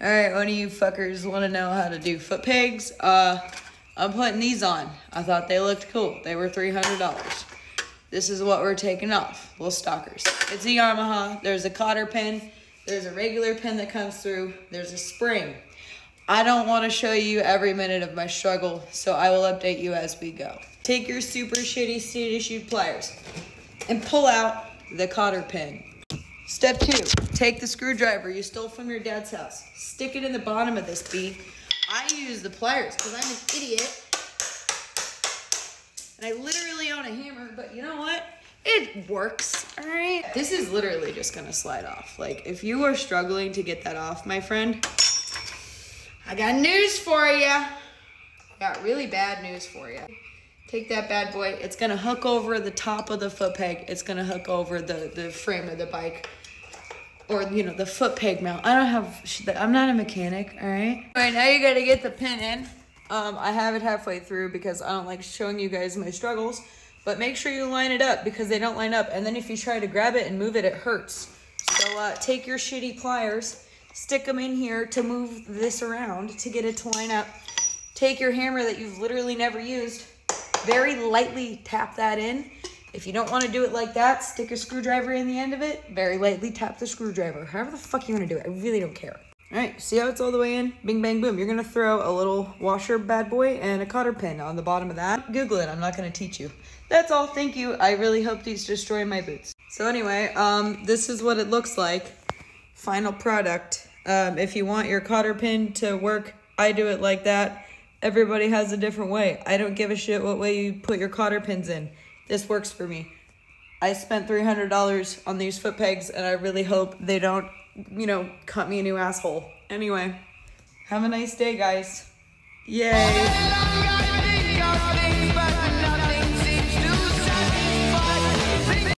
All right, one of you fuckers want to know how to do foot pegs? Uh, I'm putting these on. I thought they looked cool. They were $300. This is what we're taking off, little stalkers. It's a Yamaha. There's a cotter pin. There's a regular pin that comes through. There's a spring. I don't want to show you every minute of my struggle, so I will update you as we go. Take your super shitty state issued pliers and pull out the cotter pin. Step two, take the screwdriver you stole from your dad's house. Stick it in the bottom of this bee. I use the pliers because I'm an idiot. And I literally own a hammer, but you know what? It works, all right? This is literally just gonna slide off. Like, if you are struggling to get that off, my friend, I got news for you. Got really bad news for you. Take that bad boy. It's gonna hook over the top of the foot peg. It's gonna hook over the, the frame of the bike. Or, you know, the foot peg mount. I don't have, I'm not a mechanic, all right? All right, now you gotta get the pin in. Um, I have it halfway through because I don't like showing you guys my struggles. But make sure you line it up because they don't line up. And then if you try to grab it and move it, it hurts. So uh, take your shitty pliers, stick them in here to move this around to get it to line up. Take your hammer that you've literally never used, very lightly tap that in. If you don't want to do it like that, stick a screwdriver in the end of it, very lightly tap the screwdriver. However the fuck you want to do it, I really don't care. All right, see how it's all the way in? Bing, bang, boom. You're gonna throw a little washer bad boy and a cotter pin on the bottom of that. Google it, I'm not gonna teach you. That's all, thank you. I really hope these destroy my boots. So anyway, um, this is what it looks like. Final product. Um, if you want your cotter pin to work, I do it like that. Everybody has a different way. I don't give a shit what way you put your cotter pins in. This works for me. I spent $300 on these foot pegs and I really hope they don't, you know, cut me a new asshole. Anyway, have a nice day, guys. Yay.